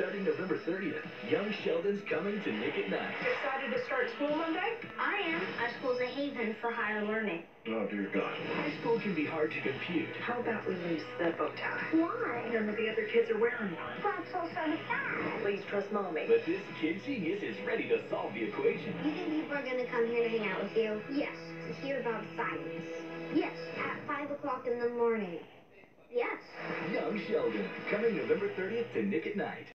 Starting November 30th, Young Sheldon's coming to Nick at Night. Excited to start school Monday? I am. Our school's a haven for higher learning. Oh, dear God. High school can be hard to compute. How about we lose the bow tie? Why? None of the other kids are wearing one. That's so sad. Please trust mommy. But this kid genius is ready to solve the equation. You think people are gonna come here to hang out with you? Yes. To hear about science. Yes. At five o'clock in the morning. Yes. Young Sheldon, coming November 30th to Nick at Night.